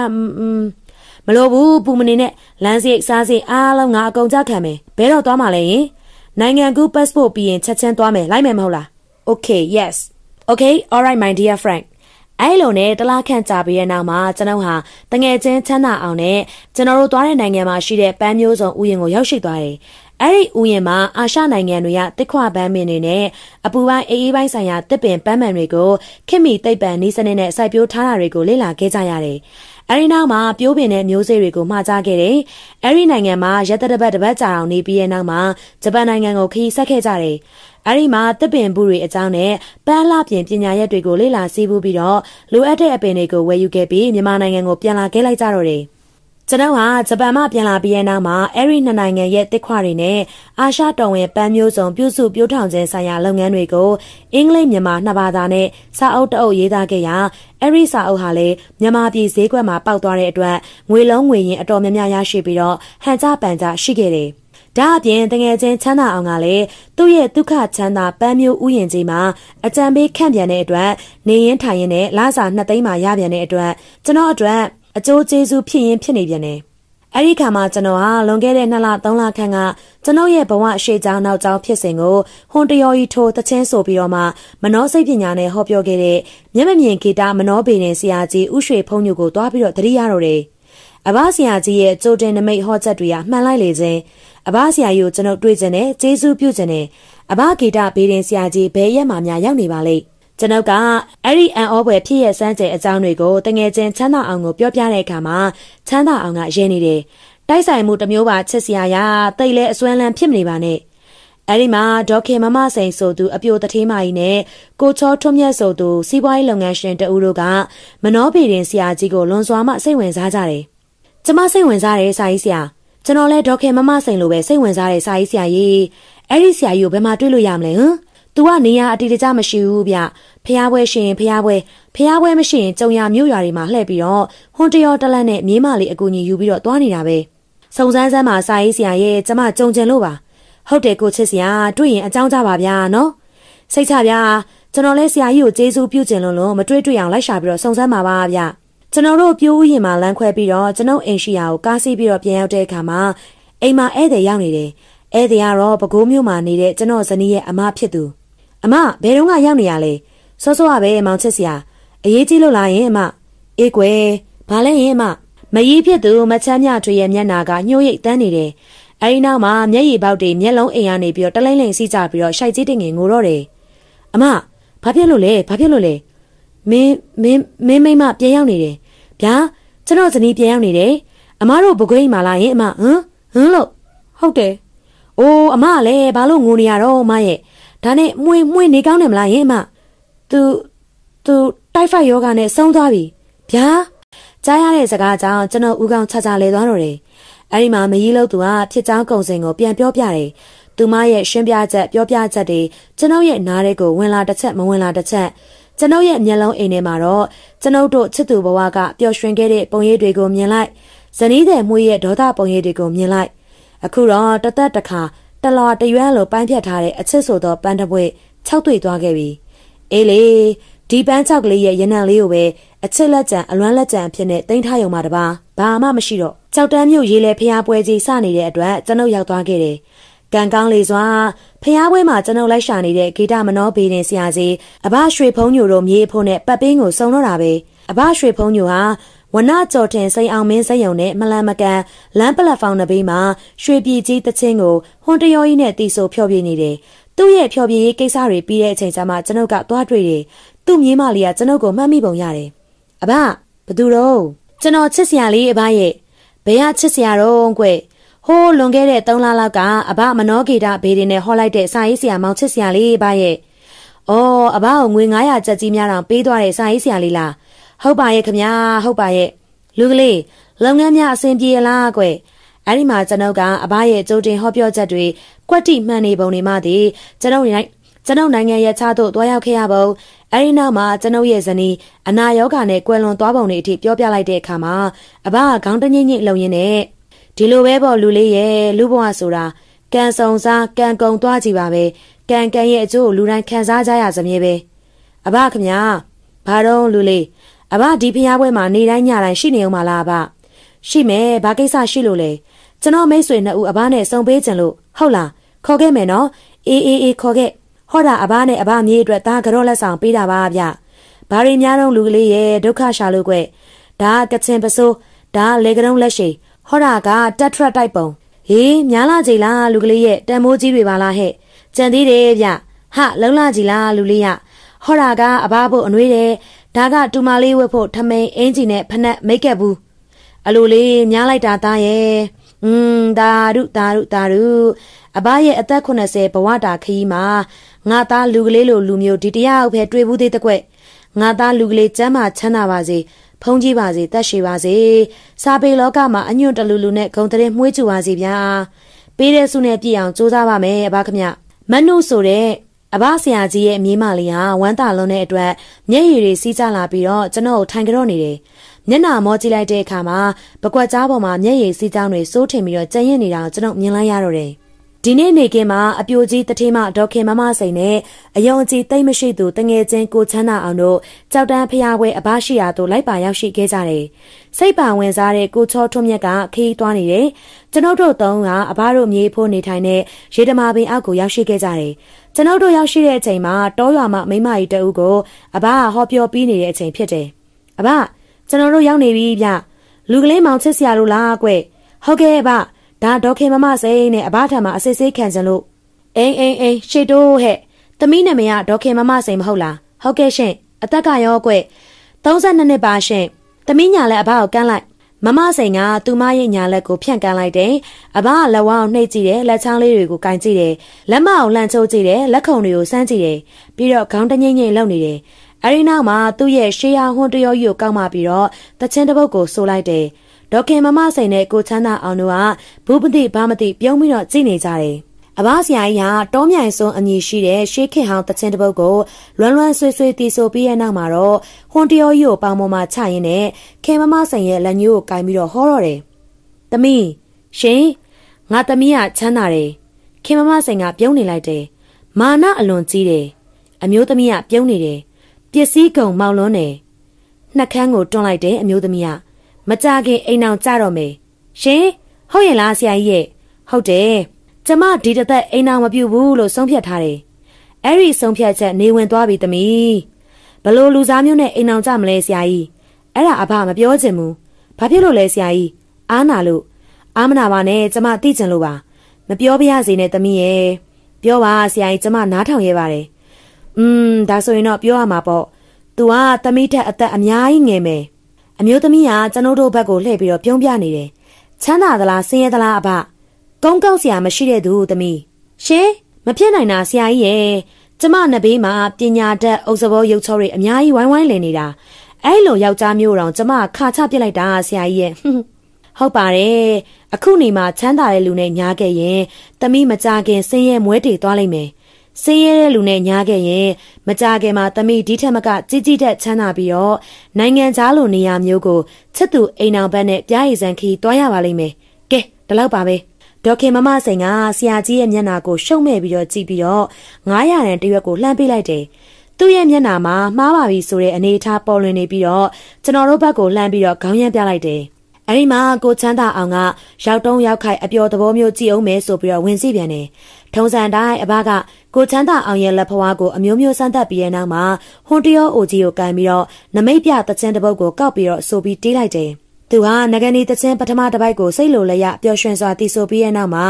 မလို့ဘူးပူမနေနဲ့လမ်းစိတ်စားစိတ်အားလုံးငါအကုန်ကြခံမယ်ဘဲတော့သွားမှလဲယင်နိုင်ငံကူး passport ပြီးရင်ချက်ချင်းသွားမယ်လိုက်မယ်မဟုတ်လား okay yes okay all right my dear frank အဲ့လိုနဲ့တလားခန့်ကြာပြီးတဲ့နောက်မှာကျွန်တော်ဟာတငယ်ချင်းချမ်းသာအောင်နဲ့ကျွန်တော်တို့သွားတဲ့နိုင်ငံမှာရှိတဲ့ပန်းမျိုးစုံဥယျာဉ်ကိုရောက်ရှိသွားတယ် အဲ့ဒီဥယျာဉ်မှာအာရှနိုင်ငံတွေကတစ်ခွပန်းမင်းတွေနဲ့အပူပိုင်းအေးအေးပိုင်းဆိုင်ရာတစ်ပင်ပန်းမှန်တွေကိုခင်မီတိတ်ပံနီးစနစ်နဲ့စိုက်ပျိုးထားတာတွေကိုလေ့လာခဲ့ကြရတယ်။အဲဒီနောက်မှာပြိုးပင်တဲ့မျိုးစေ့တွေကိုမှာကြားခဲ့တယ်။အဲဒီနိုင်ငံမှာရက်တပတ်တပတ်ကြာအောင်နေပြီးတဲ့နောက်မှာဂျပန်နိုင်ငံကိုခရီးဆက်ခဲ့ကြတယ်။အဲဒီမှာတစ်ပင်ဘူးတွေအကြောင်းနဲ့ပန်းလှပြင်ပညာရက်တွေကိုလေ့လာစီးပူးပြီးတော့လိုအပ်တဲ့အပင်တွေကိုဝယ်ယူခဲ့ပြီးမြန်မာနိုင်ငံကိုပြန်လာခဲ့လိုက်ကြတော့တယ်။ ကျွန်တော်ဟာဂျပန်မှပြန်လာပြီးတဲ့နောက်မှာအဲ့ဒီနှစ်နိုင်ငံရဲ့တစ်ခွတွေနဲ့အာရှတော်ဝင်ပန်းမျိုးစုံပြုစုပြောထောင်ခြင်းဆိုင်ရာလုပ်ငန်းတွေကိုအင်္ဂလိပ်မြန်မာနှစ်ဘာသာနဲ့စာအုပ်တအုပ်ရေးသားခဲ့ရာအဲ့ဒီစာအုပ်ဟာလည်းမြန်မာပြည်ဈေးကွက်မှာပေါက်သွားတဲ့အတွက်ငွေလုံးငွေရင်းအတော်များများရရှိပြီးတော့ဟန်ကြပန်ကြရှိခဲ့တယ်။ဒါအပြင်တငယ်ချင်းချမ်းသာအောင်ကလည်းသူ့ရဲ့ဒုက္ခချမ်းသာပန်းမျိုးဥယျင်ကြီးမှာအကြံပေးခန့်ပြန်တဲ့အတွက်နေရင်ထိုင်ရင်နဲ့လစာနှစ်သိန်းမှရပြန်တဲ့အတွက်ကျွန်တော်အတွက် အကျိုးကျေးဇူးဖြစ်ရင်ဖြစ်နေပြန်တယ်။အဲ့ဒီခါမှာကျွန်တော်ဟာလွန်ခဲ့တဲ့2လ3လခန့်ကကျွန်တော်ရဲ့ဘဝရှေ့ကြောင်းနောက်ကြောင်းဖြစ်စဉ်ကိုဟွန်တယော်ကြီးထိုးတချင်းဆိုပြီးတော့မှမနောစိတ်ပညာနဲ့ဟောပြောခဲ့တဲ့မျက်မမြင်ဂီတမနောပေရင်ဆရာကြီးဥရွှေဖုံးညိုကိုတွားပြီးတော့တတိရတော့တယ်။အဘဆရာကြီးရဲ့ကြိုတင်နမိတ်ဟောချက်တွေကမှန်လိုက်လေခြင်းအဘဆရာကြီးကိုကျွန်တော်တွေ့ကျင်တယ်ကျေးဇူးပြုကျင်တယ်အဘဂီတဘေးရင်ဆရာကြီးဘယ်ရက်မှများရောက်နေပါလိမ့် ကျွန်ုပ်ကအဲ့ဒီအန်ဩပွဲဖြစ်ရဲ့စမ်းကြဲအကြောင်းတွေကိုတငယ်ချင်းချမ်းသာအောင်ကိုပြောပြတဲ့အခါမှာချမ်းသာအောင်ကရင်းနေတယ်။တိုက်ဆိုင်မှုတစ်မျိုးပါချစ်စရာရတိတ်လဲအစွမ်းလန်းဖြစ်မနေပါနဲ့။အဲ့ဒီမှာဒေါခင်မမစိန်ဆိုသူအပြိုတထေးမကြီးနဲ့ကိုချောထွန်းမြတ်ဆိုသူစီးပွားရေးလုပ်ငန်းရှင်တဦးတို့ကမနောပေရင်ဆရာကြီးကိုလွန်စွာမှစိတ်ဝင်စားကြတယ်။ကျမစိတ်ဝင်စားတယ်စာရေးဆရာ။ကျွန်တော်လဲဒေါခင်မမစိန်လိုပဲစိတ်ဝင်စားတယ်စာရေးဆရာကြီး။အဲ့ဒီဆရာကြီးကိုဘယ်မှာတွေ့လို့ရမလဲဟမ်။ သူကနေရအတီတကြမရှိဘူးဗျဖျားပွဲရှင်ဖျားပွဲဖျားပွဲမရှိရင်ကြုံရမြို့ရွာတွေမှာလှည့်ပြီးတော့ဟွန်တရောတလန့်နဲ့မြေးမလေးအကူကြီးယူပြီးတော့သွားနေတာပဲစုံစမ်းစမ်းမှာစာရေးဆရာရဲ့ကျမကြုံကြံလို့ပါဟုတ်တယ်ကိုချစ်ဆရာတွေ့ရင်အကြောင်းကြပါဗျာနော်စိတ်ချဗျာကျွန်တော်လဲဆရာကြီးကိုကျေးဇူးပြုကျင်လို့လို့မတွေ့တွေ့အောင်လိုက်ရှာပြီးတော့စုံစမ်းပါပါဗျကျွန်တော်တို့ပြိုးဥယျာဉ်မှာလမ်းခွဲပြီးတော့ကျွန်ုပ်အိမ်ရှိရာကိုကားစီးပြီးတော့ပြန်ရောက်တဲ့အခါမှာအိမ်မှာဧည့်သည်ရောက်နေတယ်ဧည့်သည်ကတော့ပဲခူးမြို့မှာနေတဲ့ကျွန်တော်ဇနီးရဲ့အမဖြစ်သူ အမဘယ်တော့မှရောက်နေရလဲစောစောကပဲမောင်ချစ်စရာအရေးကြီးလို့လားယင်အမအေးကွယ်ဘာလဲယင်အမမကြီးဖြစ်သူမချမ်းမြထွေရဲ့မျက်နာကညှို့ရိတ်တန်းနေတယ်အဲဒီနောက်မှာမျက်ရည်ပေါက်တွေမျက်လုံးအိမ်ကနေပြီးတော့တလိမ့်လိမ့်စီးကြပြီးတော့ရှိုက်ကြီးတင်ငင်ငိုတော့တယ်အမဘာဖြစ်လို့လဲဘာဖြစ်လို့လဲမင်းမင်းမင်းမိမပြန်ရောက်နေတယ်ဗျာကျွန်တော်ဇနီးပြန်ရောက်နေတယ်အမတို့ဘကွေးမှာလာရင်အမဟမ်ဟမ်လို့ဟုတ်တယ်အိုးအမလည်းဘာလို့ငိုနေရတော့အမရဲ့ ဒါနဲ့မှွေမှွေနေကောင်းတယ်မလားယင်အမသူသူတိုက်ဖိုက်ယောဂနဲ့ဆုံးသွားပြီဗျာကြားရတဲ့စကားကြောင့်ကျွန်တော်ဦးကောင်းချာချာလဲသွားတော့တယ်အဲ့ဒီမှာမကြီးလို့သူကဖြစ်ချောင်းကုံစင်ကိုပြန်ပြောပြတယ်သူမရဲ့ရှင်းပြချက်ပြောပြချက်တွေကျွန်ုပ်ရဲ့နားထဲကိုဝင်လာတစ်ချက်မဝင်လာတစ်ချက်ကျွန်ုပ်ရဲ့မျက်လုံးအိမ်ထဲမှာတော့ကျွန်ုပ်တို့ချစ်သူဘဝကပျော်ရွှင်ခဲ့တဲ့ပုံရိပ်တွေကိုမြင်လိုက်ဇနီးတဲ့မွေးရဲ့ဒေါသပုံရိပ်တွေကိုမြင်လိုက်အခုတော့တသက်တခါ တလွာတရွမ်းလိုပိုင်းဖြတ်ထားတဲ့အချစ်ဆိုသောပန်းတပွေ၆တွေ့သွားခဲ့ပြီအေးလေဒီပန်းချောက်ကလေးရဲ့ရနံလေးကိုပဲအချစ်လက်ကြံအလွမ်းလက်ကြံအဖြစ်နဲ့တင်ထားရုံမှတပါဘာမှမရှိတော့ကြောက်တန်းမြို့ရေးလေဖျားပွဲကြီးစနေတဲ့အတွက်ကျွန်ုပ်ရောက်သွားခဲ့တယ်ကံကောင်းလေစွာဖျားပွဲမှာကျွန်ုပ်လိုက်ရှာနေတဲ့ဂီတမနောဘေးတင်ဆရာကြီးအဘရွှေဖုံးညိုတို့မြေအဖို့နဲ့ပတ်ပင်းကိုစုံတော့တာပဲအဘရွှေဖုံးညိုဟာ ဝနကြော်တင်စိန်အောင်မင်းစက်ယုံနဲ့မလန်မကန်လမ်းပလက်ဖောင်တစ်ဘေးမှာရွှေပြည်ကြီးတချင်းကိုဟွန်တရောကြီးနဲ့တီဆိုဖျော်ပြနေတယ်။သူ့ရဲ့ဖျော်ပြရေးကိစ္စတွေပြီးတဲ့အချိန်ကျမှကျွန်ုပ်ကသွားတွေ့တယ်။သူ့မြေးမလေးကကျွန်ုပ်ကိုမှတ်မိပုံရတယ်။အဘဘသူတော့ကျွန်တော်ချစ်စရာလေးအဘရဲ့ဘယ်ကချစ်စရာတော့ကွဟိုးလွန်ခဲ့တဲ့3လလောက်ကအဘမနောဂီတဘေးတွေနဲ့ဟောလိုက်တဲ့စာရေးဆရာမောင်ချစ်စရာလေးအဘရဲ့အော်အဘကိုငွေ900ကျပ်ကြီးများတောင်ပေးသွားတဲ့စာရေးဆရာလေးလား ဟုတ်ပါရဲ့ခမညာဟုတ်ပါရဲ့လူကလေးလုပ်ငန်းများအဆင်ပြေလားကွအဲ့ဒီမှာကျွန်ုပ်ကအဘရဲ့ကြိုတင်ဟောပြောချက်တွေကွက်တိမှန်နေပုံတွေမှသည်ကျွန်ုပ်နိုင်ကျွန်ုပ်နိုင်ငံရဲ့ခြားသို့တွားရောက်ခဲ့ရပုံအဲ့ဒီနောက်မှာကျွန်ုပ်ရဲ့ဇနီးအနာရောဂါနဲ့ကွယ်လွန်သွားပုံတွေအထိပြောပြလိုက်တဲ့အခါမှာအဘကခေါင်းတညိမ့်ညိမ့်လုံရင်းနဲ့ဒီလိုပဲပေါ့လူလေးရဲ့လူဘဝဆိုတာကံစုံစားကံကုံသွားကြည့်ပါပဲကံကံရဲ့အကျိုးကိုလူတိုင်းခံစားကြရစမြဲပဲအဘခမညာဘာတော့လူလေး အဘဒီဖျားပွဲမှာနေတိုင်းညတိုင်းရှိနေအောင်မလားအဘရှိမယ်ဘာကိစ္စရှိလို့လဲကျွန်တော်မိတ်ဆွေနှစ်ဦးအဘနဲ့စုံပေးကြလို့ဟုတ်လားခေါ်ခဲ့မယ်နော်အေးအေးအေးခေါ်ခဲ့ဟောတာအဘနဲ့အဘမြေးအတွက်ဒါကြော့လက်ဆောင်ပေးတာပါဗျဘာရီများတော့လူကလေးရဲ့ဒုက္ခရှာလို့ကွဒါကချင်ပစိုးဒါလေကတုံးလက်ရှိဟောတာကတက်ထရက်တိုက်ပုံဟေးများလာကြည်လားလူကလေးရဲ့တန်မိုးကြီးတွေပါလားဟဲ့ကြံသေးတယ်ဗျဟာလုံလာကြည်လားလူလေးရဟောတာကအဘဖို့အနှွေးတယ် ဒါကတူမလေးဝတ်ဖို့ထမိန်အင်ဂျီနဲ့ဖနက်မိတ်ကပ်ဘူးအလိုလေးများလိုက်တာသားရဲ့อืมဒါရုဒါရုဒါရုအဘရဲ့အသက်80ဘဝတာခရီးမှာငါသားလူကလေးလိုလူမျိုးဒီတယောက်ပဲတွေ့ဘူးသေးတဲ့ကွငါသားလူကလေးကျမ်းမာချမ်းသာပါစေဖုံးကြီးပါစေတက်ရှိပါစေစာပေလောကမှာအညွန့်တလူလူနဲ့ဂုံတရင်မှုှေးချူပါစေဗျာပေးတဲ့ဆုနဲ့ပြည့်အောင်စူးစမ်းပါမယ်အဘခမမနုဆိုတဲ့ အဘဆရာကြီးရဲ့အမည်မလေးဟာဝမ်းသာလွန်တဲ့အတွက်မျက်ရည်တွေစီးကျလာပြီးတော့ကျွန်တော်ထိုင်ကြော့နေတယ်မျက်နှာမောကြည့်လိုက်တဲ့အခါမှာပကွက်ကြားပေါ်မှာမျက်ရည်စီးကြောင်းတွေစိုးထင်ပြီးတော့ကြံ့ရင်နေတာကိုကျွန်တော်မြင်လိုက်ရတော့တယ်ဒီနေ့နေကင်းမှာအပြိုကြီးတထေးမဒေါခင်မမစိန်နဲ့အယုံကြည်တိတ်မရှိသူတငယ်ချင်းကိုချမ်းသာအောင်တို့ကြောက်တန်းဖျားပွဲအဘရှိရာသို့လိုက်ပါရောက်ရှိခဲ့ကြတယ်။စိတ်ပါဝင်စားတဲ့ကိုချောထွန်းမြက်ကခီးသွားနေတယ်။ကျွန်ုပ်တို့သုံးကအဘတို့မြေဖို့နေထိုင်တဲ့ရေတမာပင်အောက်ကိုရောက်ရှိခဲ့ကြတယ်။ ကျွန်ုပ်တို့ရောက်ရှိတဲ့အချိန်မှာတောရွာမှာမိမကြီးတအုပ်ကိုအဘကဟောပြောပြီးနေတဲ့အချိန်ဖြစ်တယ်။အဘကျွန်တော်တို့ရောက်နေပြီဗျ။လူကလေးမောင်ချစ်စရာလို့လားကွ။ဟုတ်ကဲ့အဘ။ဒါဒေါခင်မမစိန်နဲ့အဘထံမှာအစစ်ဆေးခံစင်လို့အိမ်အိမ်အိမ်ရှေတိုးဟဲ့သမီးနာမည်ကဒေါခင်မမစိန်မဟုတ်လားဟုတ်ကဲ့ရှင်အသက်ကရောကွ32နှစ်ပါရှင်သမီးညာလည်းအဘကိုကမ်းလိုက် မမစိန်ကသူမရဲ့ညာလက်ကိုဖြန့်ကန်းလိုက်တယ်။အဘကလက်ဝါးကိုနှိပ်ကြည့်တယ်လက်ချောင်းလေးတွေကိုကင်ကြည့်တယ်။လက်မအောင်လှန်ချိုးကြည့်တယ်လက်ခုံတွေကိုစမ်းကြည့်တယ်။ပြီးတော့ခေါင်းတငိမ့်ငိမ့်လှုပ်နေတယ်။အဲဒီနောက်မှာသူ့ရဲ့ရှေးရဟွန်းတရောကြီးကိုကောက်မှပြီးတော့တချင်းတစ်ပုတ်ကိုဆိုလိုက်တယ်။ဒေါခင်မမဆိုင်နဲ့ကိုချမ်းသာအောင်တို့ကဘူးပတိဘာမတိပြုံးပြီးတော့ကြည့်နေကြတယ်။ အဘဆရာကြီးကတောမြိုင်စွန်းအမည်ရှိတဲ့ရှေးခေဟောင်းတချင်းတစ်ပုတ်ကိုလွမ်းလွမ်းဆွေးဆွေးတီးဆိုပြီးရဲ့နောက်မှာတော့ဟွန်တယောကြီးကိုပေါင်ပေါ်မှာချရင်းနဲ့ခင်မမဆိုင်ရဲ့လက်ညှိုးကိုကင်ပြီးတော့ဟောတော့တယ်။သမီးရှင်ငါသမီးကချမ်းသာတယ်။ခင်မမဆိုင်ကပြုံးနေလိုက်တယ်။မာနအလွန်ကြီးတယ်။အမျိုးသမီးကပြုံးနေတယ်။ပစ္စည်းကုံမောင်လွန်းတယ်။နှက်ခမ်းကိုတွန်းလိုက်တယ်အမျိုးသမီးကမကြခင်အိမ်အောင်ကြတော့မယ်ရှင်ဟုတ်ရဲ့လားဆရာကြီးရဲ့ဟုတ်တယ် ကျမဒီတသက်အိမ်အောင်မပြုတ်ဘူးလို့ဆုံးဖြတ်ထားတယ်အဲ့ဒီဆုံးဖြတ်ချက်နေဝင်သွားပြီသမီးဘလို့လူစားမျိုးနဲ့အိမ်အောင်ကြမလဲဆရာကြီးအဲ့ဒါအဖမပြောချင်ဘူးဘာဖြစ်လို့လဲဆရာကြီးအားနာလို့အားမနာပါနဲ့ကျမသိချင်လို့ပါမပြောပြရစေနဲ့သမီးရဲ့ပြောပါဆရာကြီးကျမနားထောင်ရပါတယ်อืมဒါဆိုရင်တော့ပြောရမှာပေါ့ तू ကသမီးထက်အသက်အများကြီးငယ်မယ်အမျိုးသမီးကကျွန်ုပ်တို့ဘက်ကိုလှည့်ပြီးတော့ပြုံးပြနေတယ်။ချမ်းသာသလားဆင်းရဲသလားအဖ ကုန်းကောက်ဆရာမရှိတဲ့သူသမီးရှင်မဖြစ်နိုင်တာဆရာကြီးရဲ့ကျမနှစ်ဘေးမှာပညာတတ်အုပ်စဘောရုပ်ချောတွေအများကြီးဝိုင်းဝိုင်းလည်နေတာအဲ့လိုယောက်ျားမျိုးတောင်ကျမခါချပစ်လိုက်တာဆရာကြီးရဲ့ဟုတ်ပါတယ်အခုနေမှာချမ်းသာတဲ့လူနဲ့ညားခဲ့ရင်သမီးမကြခင်ဆင်းရဲမွဲတေသွားလိမ့်မယ်ဆင်းရဲတဲ့လူနဲ့ညားခဲ့ရင်မကြခင်မှာသမီးဒီထက်မကကြီးကြီးတဲ့ချမ်းသာပြီးတော့နိုင်ငံသားလိုနေရာမျိုးကိုချစ်သူအိမ်အောင်ဘက်နဲ့ပြားရည်စံခီးတွားရပါလိမ့်မယ်။ကဲဒီလောက်ပါပဲ။ ဒေါက်ခင်မမစိန်ကဆရာကြီးရဲ့မျက်နှာကိုရှုံမဲ့ပြီးတော့ကြည့်ပြီးတော့900ရန်တရွက်ကိုလှမ်းပေးလိုက်တယ်။သူ့ရဲ့မျက်နှာမှာမှားပါပြီဆိုတဲ့အနေအထားပေါ်လွင်နေပြီးတော့ကျွန်တော်တို့ဘက်ကိုလှမ်းပြီးတော့ခေါင်းရမ်းပြလိုက်တယ်။အဲဒီမှာကိုချမ်းသာအောင်ကရောက်တုံးရောက်ခိုက်အပျော်သဘောမျိုးကြည့်အောင်မယ်ဆိုပြီးတော့ဝင်စီပြန်တယ်။ထုံစံတိုင်းအဘကကိုချမ်းသာအောင်ရဲ့လက်ဖွားကိုအမျိုးမျိုးစမ်းသပ်ပြီးတဲ့နောက်မှာဟွန်တရောအိုကြီးကိုကန်ပြီးတော့နမိတ်ပြတချင်းတစ်ပုတ်ကိုကောက်ပြီးတော့ဆိုပြီးတီးလိုက်တယ်။ သူဟာငကနေတချင်းပထမတစ်ပိုက်ကိုစိတ်လိုလျက်ပျော်ရွှင်စွာတီးဆိုပြီးတဲ့နောက်မှာ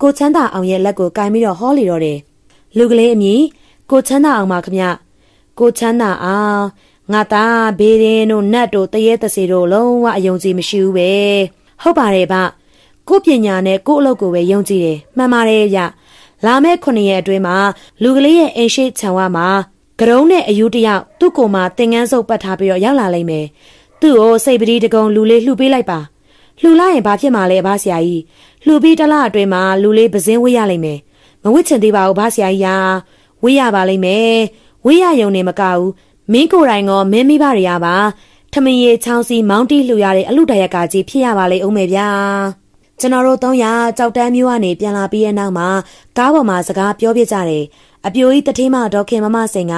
ကိုချမ်းသာအောင်ရဲ့လက်ကိုကန်ပြီးတော့ဟောလီတော့တယ်။လူကလေးအမည်ကိုချမ်းသာအောင်ပါခမ။ကိုချမ်းသာအောင်ငါသားဘေးရင်တို့နတ်တို့တရေတစီတို့လုံးဝအယုံကြည်မရှိဘူးပဲ။ဟုတ်ပါတယ်ဗျ။ကိုပညာနဲ့ကိုအလုပ်ကိုပဲယုံကြည်တယ်။မှန်ပါတယ်ဗျ။လာမယ့်9ရက်အတွင်းမှာလူကလေးရဲ့အိမ်ရှိခြံဝါမှာကရုံးနဲ့အယူတယောက်သူ့ကိုယ်မှာသင်ငန်းစုပ်ပတ်ထားပြီးတော့ရောက်လာလိမ့်မယ်။ သူ့ကိုစိတ်ပတိတကုံလူလေးလှူပေးလိုက်ပါ။လှူလိုက်ရင်ဘာဖြစ်မှာလဲဘာဆရာကြီး။လှူပြီးတလားအတွင်းမှာလူလေးပစင်းဝေးရလိမ့်မယ်။မဝစ်ချင်သေးပါဘူးဘာဆရာကြီးရာ။ဝေးရပါလိမ့်မယ်။ဝေးရယုံနေမကဘူး။မင်းကိုယ်တိုင်ကမင်းမိဘတွေရပါ။ထမင်းရီချောင်းစီမောင်းတီးလှူရတဲ့အလူတရက်ကကြီးဖြစ်ရပါလိမ့်အောင်မယ်ဗျာ။ကျွန်တော်တို့300ကြောက်တန်းမျိုးကနေပြန်လာပြီးတဲ့နောက်မှာကားပေါ်မှာစကားပြောပြကြတယ်။အပြိုကြီးတထင်းမဒေါခင်မမစိန်က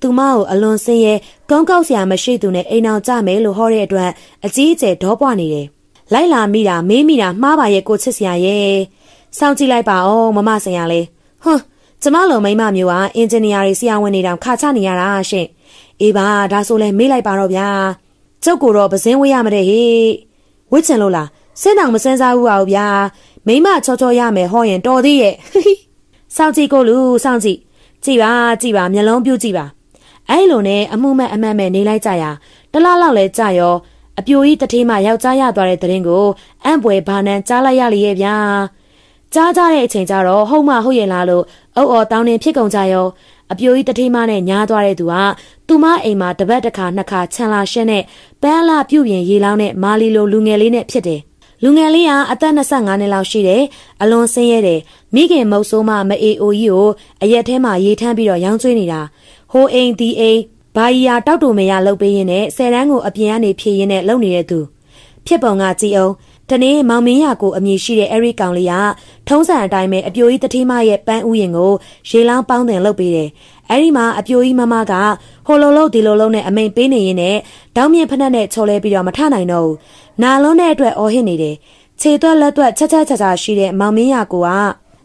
သူမကိုအလွန်ဆင်းရဲကုန်းကောက်စရာမရှိသူနဲ့အိမ်အောင်ကြမယ်လို့ဟောတဲ့အတွက်အကြီးအကျယ်ဒေါပွားနေတယ်။လိုက်လာမိတာမေးမိတာမှားပါရဲ့ကိုချစ်စရာရဲ့။စောင့်ကြည့်လိုက်ပါဦးမမစိန်ကလေ။ဟွန်းကျမလိုမိမမျိုးကအင်ဂျင်နီယာတွေဆရာဝန်တွေတောင်ခါချနေရတာရှင့်။အေးပါဒါဆိုလဲမေးလိုက်ပါတော့ဗျာ။ကျုပ်ကိုတော့ပစင်းဝေးရမတဲ့ဟေ့။ဝစ်ချင်လို့လားစဉ်းတောင်မစင်းစားဘူးပါဘူးဗျာမိမချောချောရမယ်ဟောရင်တော်သေးရဲ့ စောင့်ကြည့်ကိုလူစောင့်ကြည့်ကြည်ပါကြည်ပါမျက်လုံးပြုတ်ကြည့်ပါအဲ့လိုနဲ့အမှုမဲ့အမှတ်မဲ့နေလိုက်ကြရတလားလောက်လဲကြရောအပြိုကြီးတထေးမှယောက်ျားရသွားတဲ့တရင်ကိုအံ့ပွယ်ဘာနန်ကြားလိုက်ရလေရဲ့ဗျာကြားကြတဲ့အချိန်ကျတော့ဟုတ်မဟုတ်ရဲ့လားလို့အုပ်အော်တောင်းနေဖြစ်ကုန်ကြရောအပြိုကြီးတထေးမနဲ့ညားသွားတဲ့သူကသူမအိမ်မှာတပတ်တစ်ခါနှစ်ခါခြံလာရှင်းနဲ့ပန်းလာပြုတ်ပြင်ရေလောင်းနဲ့မာလီလိုလူငယ်လေးနဲ့ဖြစ်တယ် လူငယ်လေးကအသက်25နှစ်လောက်ရှိတယ်အလွန်ဆင်းရဲတယ်မိခင်မုတ်ဆိုးမမအေအိုကြီးကိုအရက်ထဲမှာရေထမ်းပြီးတော့ရောင်းကျွေးနေတာဟိုအိမ်ဒီအိမ်ဘာကြီးယာတောက်တူမရလှုပ်ပေးရင်းနဲ့ဆယ်တန်းကိုအပြင်ကနေဖြည့်ရင်းနဲ့လုံနေတဲ့သူဖြစ်ပုံကကြည်အောင်တနေ့မောင်မင်းရကိုအမည်ရှိတဲ့အဲ့ဒီကောင်လေးကထုံးစံအတိုင်းပဲအပြိုကြီးတတိမရဲ့ပန်းဥယင်ကိုရေလောင်းပေါင်းတင်လုပ်ပေးတယ်။ အဲ့ဒီမှာအပြိုကြီးမမကဟိုလိုလုံးဒီလိုလုံးနဲ့အမိန်ပေးနေရင်းနဲ့တောင်းမြင့်ဖက်နဲ့ချော်လဲပြီးတော့မထနိုင်တော့ဘူး။နာလုံးတဲ့အတွက်အော်ဟစ်နေတယ်။ခြေသွက်လက်သွက်ချက်ချက်ချာချာရှိတဲ့မောင်မင်းရကိုက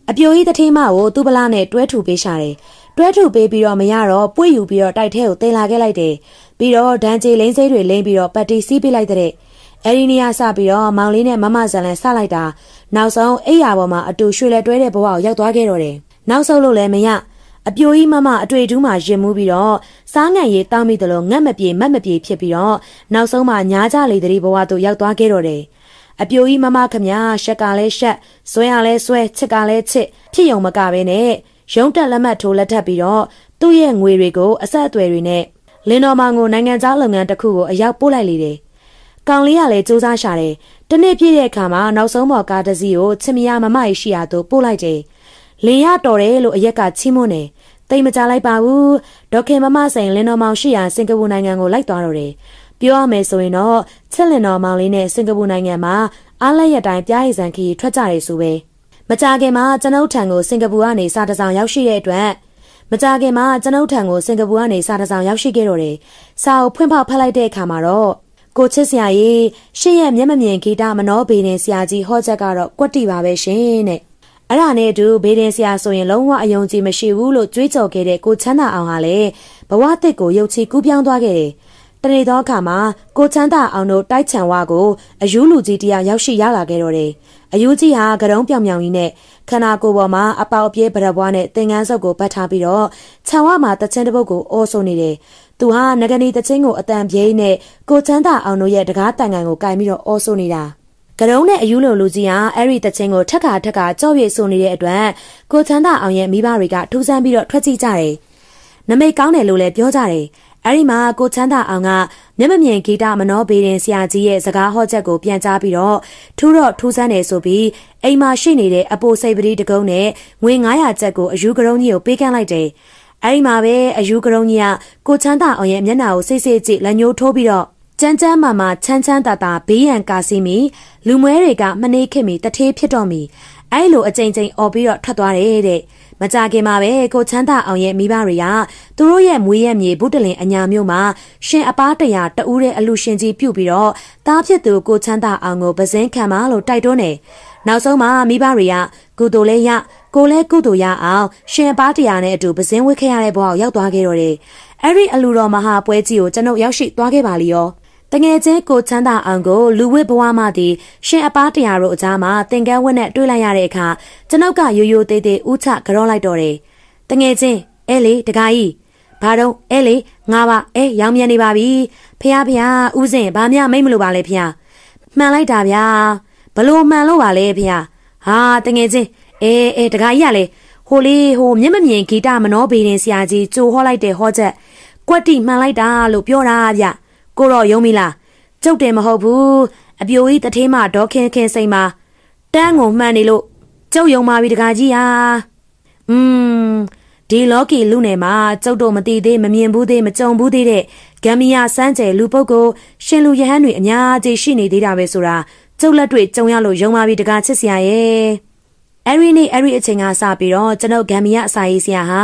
အပြိုကြီးတတိမကိုသူ့ပလားနဲ့တွဲထူပေးရှာတယ်။တွဲထူပေးပြီးတော့မရတော့ပွေယူပြီးတော့တိုက်ထဲကိုတင်လာခဲ့လိုက်တယ်။ပြီးတော့ဒန်ချေလိမ့်စိမ့်တွေလိမ့်ပြီးတော့ပတ်တီစီးပေးလိုက်တဲ့အဲဒီနေရာစပြီးတော့မောင်လေးနဲ့မမဇန်လန်ဆလိုက်တာနောက်ဆုံးအိယာပေါ်မှာအတူရွှေလဲတွဲတဲ့ဘဝကိုရောက်သွားခဲ့တော့တယ်နောက်ဆုံးလို့လည်းမရ အပြိုကြီးမမအတွေ့အထူးမှရင်မှုပြီးတော့စားငံရည်တောင်းမိတယ်လို့ငတ်မပြေမတ်မပြေဖြစ်ပြီးတော့နောက်ဆုံးမှညားကြလေတဲ့ဘဝသို့ရောက်သွားခဲ့တော့တယ်အပြိုကြီးမမခမရှက်ကလည်းရှက်ဆွဲရလဲဆွဲချစ်ကလည်းချစ်ဖြစ်ယုံမကပဲနဲ့ရုံးတက်လက်မှတ်ထိုးလက်ထပ်ပြီးတော့သူ့ရဲ့ငွေတွေကိုအဆက်အသွယ်တွေနဲ့လင်းတော်မောင်ကိုနိုင်ငံခြားလုပ်ငန်းတစ်ခုကိုအရောက်ပို့လိုက်လေတယ်။ကောင်လေးကလည်းစူးစမ်းရှာတယ်။တနေ့ပြည့်တဲ့အခါမှာနောက်ဆုံးပေါ်ကားတစ်စီးကိုချစ်မရမမရရှိရာသို့ပို့လိုက်တယ်။ လင်ရတော်တယ်လို့အရက်ကချီးမွမ်းတယ်။တိတ်မကြလိုက်ပါဘူး။ဒေါခင်မမဆိုင်လင်းတော်မောင်ရှိရာစင်ကာပူနိုင်ငံကိုလိုက်သွားတော့တယ်။ပြောရမယ်ဆိုရင်တော့ချစ်လင်တော်မောင်လေးနဲ့စင်ကာပူနိုင်ငံမှာအားလက်ရတိုင်းပြားရည်စံခီထွက်ကြတယ်ဆိုပဲ။မကြခင်မှာကျွန်ုပ်ထံကိုစင်ကာပူကနေစာတစောင်ရောက်ရှိတဲ့အတွက်မကြခင်မှာကျွန်ုပ်ထံကိုစင်ကာပူကနေစာတစောင်ရောက်ရှိခဲ့တော့တယ်။စာအုပ်ဖွင့်ဖောက်ဖတ်လိုက်တဲ့အခါမှာတော့ကိုချစ်စရာကြီးရှင့်ရဲ့မျက်မမြင်ဂီတမနောဘေးတင်ဆရာကြီးဟောချက်ကတော့ကွက်တီပါပဲရှင်တဲ့ အဲ့ဒါနဲ့အတူဘေးတင်ဆရာဆိုရင်လုံးဝအယုံကြည်မရှိဘူးလို့ကြွေးကြော်ခဲ့တဲ့ကိုချမ်းသာအောင်ကလည်းဘဝတစ်ကိုရုပ်ချီကူးပြောင်းသွားခဲ့တယ်တနေ့သောအခါမှာကိုချမ်းသာအောင်တို့တိုက်ချံဝါကိုအယူလူကြီးတရားရောက်ရှိရလာခဲ့တော့တယ်။အယူကြီးဟာကရုံးပြောင်ပြောင်ကြီးနဲ့ခန္ဓာကိုယ်ပေါ်မှာအပေါက်အပြဲပရပွားနဲ့သင်္ကန်းစုပ်ကိုပတ်ထားပြီးတော့ခြံဝါမှာတချင်းတစ်ပုတ်ကိုအော်ဆိုနေတယ်။သူဟာငကနီတချင်းကိုအတန်ပြေးနဲ့ကိုချမ်းသာအောင်တို့ရဲ့တကားတန်ကန်ကိုကင်ပြီးတော့အော်ဆိုနေတာ။ ကရုံးနဲ့အယူလိုလူကြီးဟာအဲ့ဒီတချင်းကိုထက်ခါထက်ခါကြော့ပြဆိုနေတဲ့အတွက်ကိုချမ်းသာအောင်ရဲ့မိဘတွေကထူးဆန်းပြီးတော့ထွက်ကြည့်ကြတယ်။နမိတ်ကောင်းတယ်လို့လည်းပြောကြတယ်။အဲ့ဒီမှာကိုချမ်းသာအောင်ကမျက်မမြင်ဂီတမနောဘေးရင်ဆရာကြီးရဲ့စကားဟောချက်ကိုပြန်ကြားပြီးတော့ထူးတော့ထူးဆန်းတယ်ဆိုပြီးအိမ်မှာရှိနေတဲ့အပိုစိတ်ပတိတကုံးနဲ့ငွေ900ကျပ်ကိုအယူကရုံးကြီးကိုပေးကမ်းလိုက်တယ်။အဲ့ဒီမှာပဲအယူကရုံးကြီးကကိုချမ်းသာအောင်ရဲ့မျက်နှာကိုစိတ်စိတ်ကြည့်လက်ညှိုးထိုးပြီးတော့ ကျန်းကျန်းမာမာချမ်းချမ်းသာသာဘေးရန်ကာစီမီလူမွဲတွေကမနှေးခင်မီတထေးဖြစ်တော့မီအဲ့လိုအကြိမ်ကြိမ်អော်ပြီးတော့ထွက်သွားတယ်တဲ့မကြခင်မှာပဲကိုချမ်းသာအောင်ရဲ့မိဘတွေကသူတို့ရဲ့မွေးရမြေဘုဒ္ဓလင်အညာမြို့မှာရှင်အပားတရာတဦးတဲ့အလူရှင်ကြီးပြုတ်ပြီးတော့တားဖြစ်သူကိုချမ်းသာအောင်ကိုပဇင်းခံပါလို့တိုက်တွန်းတယ်နောက်ဆုံးမှာမိဘတွေကကုသိုလ်လဲရကိုလဲကုသိုလ်ရအောင်ရှင်အပားတရာနဲ့အတူပဇင်းဝစ်ခဲ့ရတဲ့ဘဝကိုရောက်သွားခဲ့တော့တယ်အဲ့ဒီအလူတော်မဟာပွဲကြီးကိုကျွန်ုပ်ရောက်ရှိသွားခဲ့ပါလိရော တငယ်ချင်းကိုချမ်းသာအောင်ကိုလူဝစ်ဘဝမှသည်ရှင်အပားတရာတို့အကြားမှာသင်္ကန်းဝက်နဲ့တွေ့လိုက်ရတဲ့အခါကျွန်ုပ်ကရိုးရိုးသေးသေးဥချကြောလိုက်တော့တယ်။တငယ်ချင်းအဲလေတကားကြီးဘာတော့အဲလေငါပါအဲရောင်မြန်နေပါပြီဖះဖះဥစဉ်ဘာမှမိတ်မလို့ပါလဲဖះမှန်လိုက်တာဗျာဘလို့မှန်လို့ပါလဲဖះဟာတငယ်ချင်းအဲအဲတကားကြီးကလေဟိုလေးဟိုမျက်မမြင်ဂီတမနောဘေးရင်ဆရာကြီးကြိုဟောလိုက်တဲ့ဟောချက်ကွက်တိမှန်လိုက်တာလို့ပြောတာဗျ ကိုတော့ယုံပြီလားကျုပ်တယ်မဟုတ်ဘူးအပြိုကြီးတထေးမဒေါခင်ခင်စိန်မှာတန်းကိုမှန်နေလို့ကျုပ်ယုံပါပြီတကားကြီးဟာอืมဒီလော်ကီလူနယ်မှာကျုပ်တို့မသိသေးမမြင်ဘူးသေးမကြုံဘူးသေးတဲ့ဂမ်မီယာစမ်းကျယ်လူပုတ်ကိုရှင်လူရဟန်းတွေအများကြီးရှိနေသေးတာပဲဆိုတာကျုပ်လက်တွေ့ကြုံရလို့ယုံပါပြီတကားချစ်စရာရဲ့ အဲ့ဒီနေ့အဲ့ဒီအချိန်ကစပြီးတော့ကျွန်ုပ်ဂမ်မီယာအစာရေးဆရာဟာ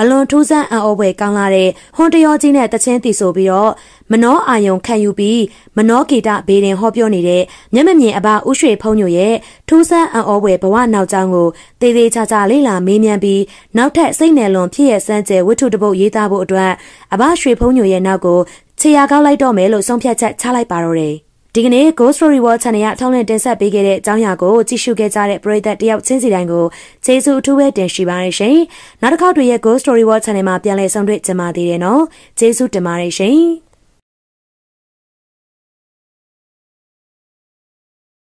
အလွန်ထူးဆန်းအံ့ဩဖွယ်ကောင်းလာတဲ့ဟွန်တရောကြီးနဲ့တချင်းတီဆိုပြီးတော့မနောအာယုံခံယူပြီးမနောဂီတဘေးတင်ဟောပြောနေတဲ့မျက်မမြင်အဘဥရွှေဖုံးညိုရဲ့ထူးဆန်းအံ့ဩဖွယ်ဘဝနောက်ကျောင်းကိုတေးသေးချာချာလေ့လာမေးမြန်းပြီးနောက်ထပ်စိတ်နယ်လွန်ဖြစ်ရစမ်းကျဲဝတ္ထုတပုတ်ရေးသားဖို့အတွက်အဘရွှေဖုံးညိုရဲ့နောက်ကိုခြေရာကောက်လိုက်တော့မယ်လို့ဆုံးဖြတ်ချက်ချလိုက်ပါတော့တယ်။ ဒီဒီကနေ့ Ghost Story World Channel အထောက်နဲ့တင်ဆက်ပေးခဲ့တဲ့အကြောင်းအရာကိုကြည့်ရှုခဲ့ကြတဲ့ပရိသတ်တယောက်ချင်းစီတိုင်းကိုကျေးဇူးအထူးပဲတင်ရှိပါတယ်ရှင်။နောက်တစ်ခေါက်တွေရဲ့ Ghost Story World Channel မှာပြန်လည်ဆုံတွေ့ကြပါသေးတယ်နော်။ကျေးဇူးတင်ပါတယ်ရှင်။